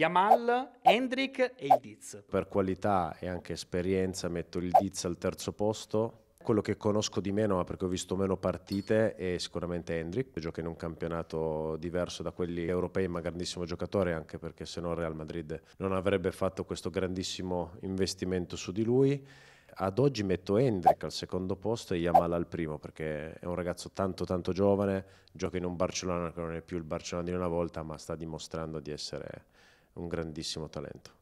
Yamal, Hendrik e il Diz. Per qualità e anche esperienza metto il Diz al terzo posto. Quello che conosco di meno, ma perché ho visto meno partite, è sicuramente Hendrik, gioca in un campionato diverso da quelli europei, ma grandissimo giocatore, anche perché se no Real Madrid non avrebbe fatto questo grandissimo investimento su di lui. Ad oggi metto Hendrik al secondo posto e Yamal al primo perché è un ragazzo tanto tanto giovane, gioca in un Barcellona che non è più il Barcellona di una volta ma sta dimostrando di essere un grandissimo talento.